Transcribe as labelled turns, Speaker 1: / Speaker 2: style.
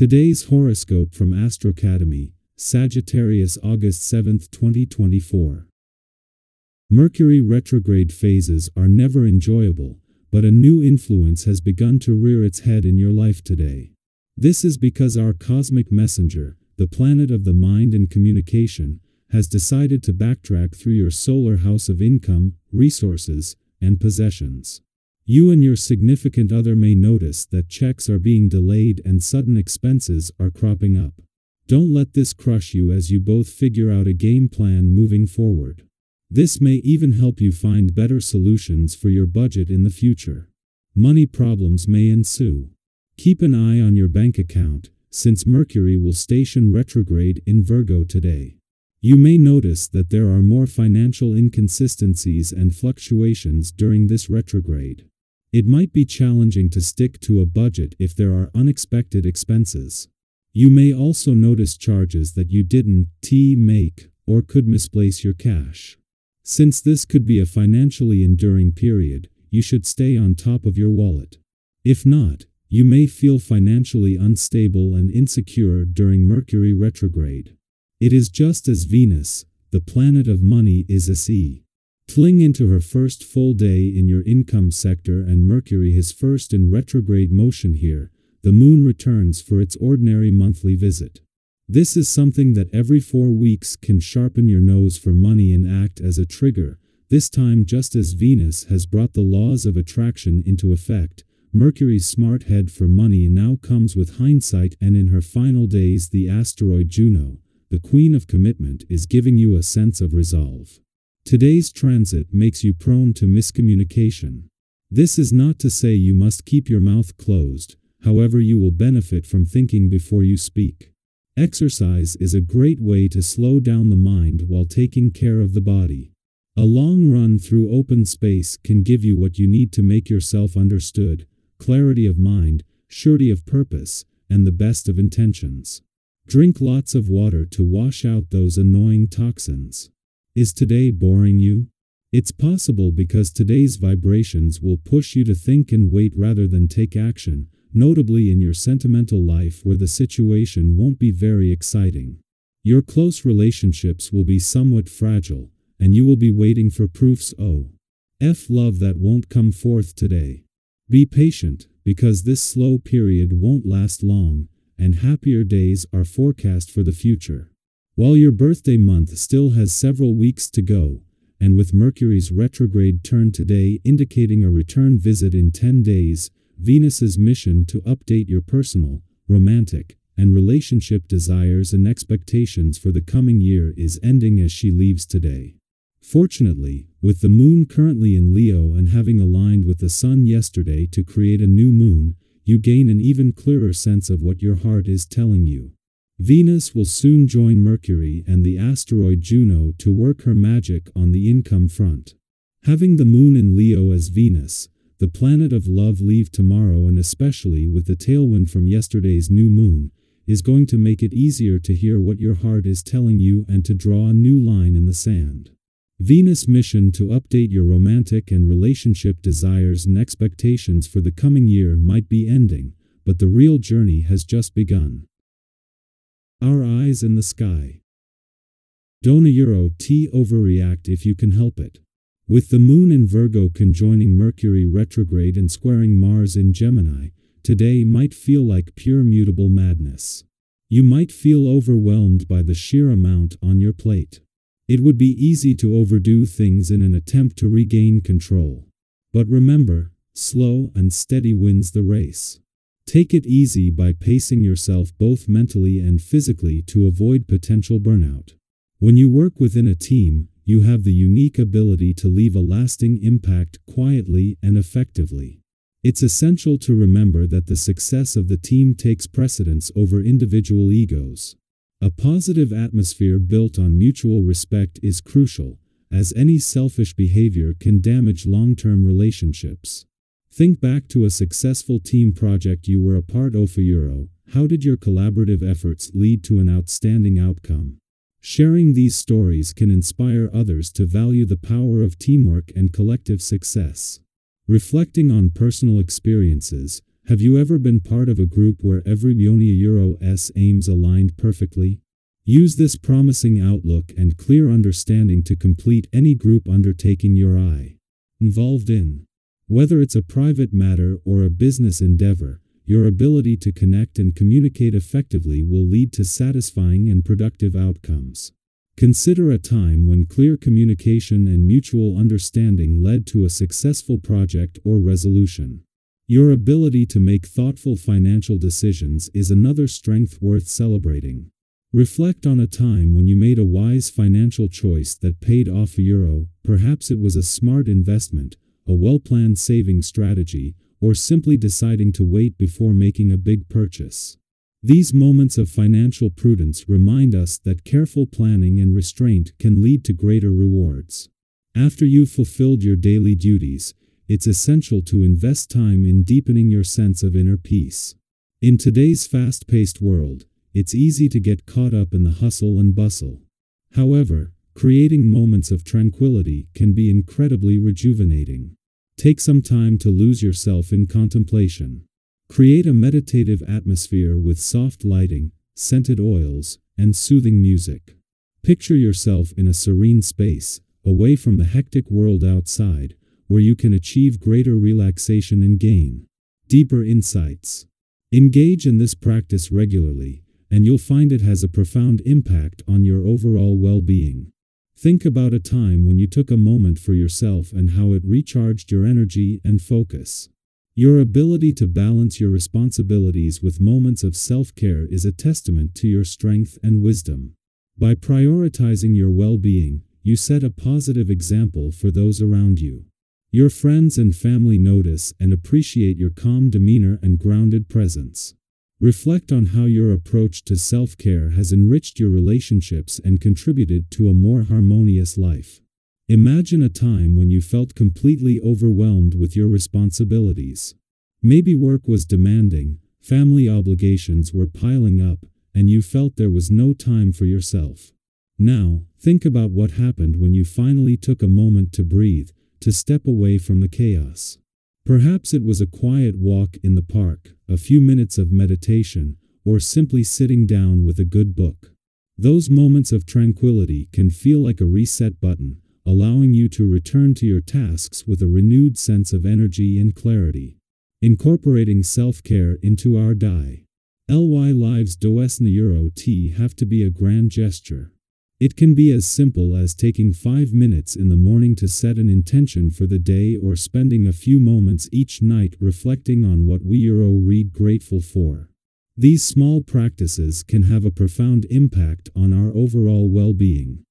Speaker 1: Today's horoscope from Astrocademy, Sagittarius August 7, 2024. Mercury retrograde phases are never enjoyable, but a new influence has begun to rear its head in your life today. This is because our cosmic messenger, the planet of the mind and communication, has decided to backtrack through your solar house of income, resources, and possessions. You and your significant other may notice that checks are being delayed and sudden expenses are cropping up. Don't let this crush you as you both figure out a game plan moving forward. This may even help you find better solutions for your budget in the future. Money problems may ensue. Keep an eye on your bank account, since Mercury will station retrograde in Virgo today. You may notice that there are more financial inconsistencies and fluctuations during this retrograde. It might be challenging to stick to a budget if there are unexpected expenses. You may also notice charges that you didn't t make or could misplace your cash. Since this could be a financially enduring period, you should stay on top of your wallet. If not, you may feel financially unstable and insecure during Mercury retrograde. It is just as Venus, the planet of money, is a sea. Fling into her first full day in your income sector and Mercury his first in retrograde motion here, the moon returns for its ordinary monthly visit. This is something that every four weeks can sharpen your nose for money and act as a trigger, this time just as Venus has brought the laws of attraction into effect. Mercury's smart head for money now comes with hindsight and in her final days the asteroid Juno, the queen of commitment is giving you a sense of resolve. Today's transit makes you prone to miscommunication. This is not to say you must keep your mouth closed, however you will benefit from thinking before you speak. Exercise is a great way to slow down the mind while taking care of the body. A long run through open space can give you what you need to make yourself understood, clarity of mind, surety of purpose, and the best of intentions. Drink lots of water to wash out those annoying toxins. Is today boring you? It's possible because today's vibrations will push you to think and wait rather than take action, notably in your sentimental life where the situation won't be very exciting. Your close relationships will be somewhat fragile, and you will be waiting for proofs oh. F love that won't come forth today. Be patient, because this slow period won't last long, and happier days are forecast for the future. While your birthday month still has several weeks to go, and with Mercury's retrograde turn today indicating a return visit in 10 days, Venus's mission to update your personal, romantic, and relationship desires and expectations for the coming year is ending as she leaves today. Fortunately, with the moon currently in Leo and having aligned with the sun yesterday to create a new moon, you gain an even clearer sense of what your heart is telling you. Venus will soon join Mercury and the asteroid Juno to work her magic on the income front. Having the moon in Leo as Venus, the planet of love leave tomorrow and especially with the tailwind from yesterday's new moon, is going to make it easier to hear what your heart is telling you and to draw a new line in the sand. Venus mission to update your romantic and relationship desires and expectations for the coming year might be ending, but the real journey has just begun. Our eyes in the sky. Don't euro t overreact if you can help it. With the moon in Virgo conjoining Mercury retrograde and squaring Mars in Gemini, today might feel like pure mutable madness. You might feel overwhelmed by the sheer amount on your plate. It would be easy to overdo things in an attempt to regain control. But remember, slow and steady wins the race. Take it easy by pacing yourself both mentally and physically to avoid potential burnout. When you work within a team, you have the unique ability to leave a lasting impact quietly and effectively. It's essential to remember that the success of the team takes precedence over individual egos. A positive atmosphere built on mutual respect is crucial, as any selfish behavior can damage long-term relationships. Think back to a successful team project you were a part of for Euro. How did your collaborative efforts lead to an outstanding outcome? Sharing these stories can inspire others to value the power of teamwork and collective success. Reflecting on personal experiences, Have you ever been part of a group where every Yonia Euro's aims aligned perfectly? Use this promising outlook and clear understanding to complete any group undertaking your eye involved in. Whether it's a private matter or a business endeavor, your ability to connect and communicate effectively will lead to satisfying and productive outcomes. Consider a time when clear communication and mutual understanding led to a successful project or resolution. Your ability to make thoughtful financial decisions is another strength worth celebrating. Reflect on a time when you made a wise financial choice that paid off a euro, perhaps it was a smart investment, a well-planned saving strategy, or simply deciding to wait before making a big purchase. These moments of financial prudence remind us that careful planning and restraint can lead to greater rewards. After you've fulfilled your daily duties, it's essential to invest time in deepening your sense of inner peace. In today's fast-paced world, it's easy to get caught up in the hustle and bustle. However, creating moments of tranquility can be incredibly rejuvenating. Take some time to lose yourself in contemplation. Create a meditative atmosphere with soft lighting, scented oils, and soothing music. Picture yourself in a serene space, away from the hectic world outside, where you can achieve greater relaxation and gain deeper insights. Engage in this practice regularly, and you'll find it has a profound impact on your overall well-being. Think about a time when you took a moment for yourself and how it recharged your energy and focus. Your ability to balance your responsibilities with moments of self-care is a testament to your strength and wisdom. By prioritizing your well-being, you set a positive example for those around you. Your friends and family notice and appreciate your calm demeanor and grounded presence. Reflect on how your approach to self-care has enriched your relationships and contributed to a more harmonious life. Imagine a time when you felt completely overwhelmed with your responsibilities. Maybe work was demanding, family obligations were piling up, and you felt there was no time for yourself. Now, think about what happened when you finally took a moment to breathe, to step away from the chaos. Perhaps it was a quiet walk in the park, a few minutes of meditation, or simply sitting down with a good book. Those moments of tranquility can feel like a reset button, allowing you to return to your tasks with a renewed sense of energy and clarity. Incorporating self-care into our die. LY lives does euro t have to be a grand gesture. It can be as simple as taking five minutes in the morning to set an intention for the day or spending a few moments each night reflecting on what we Euro read grateful for. These small practices can have a profound impact on our overall well-being.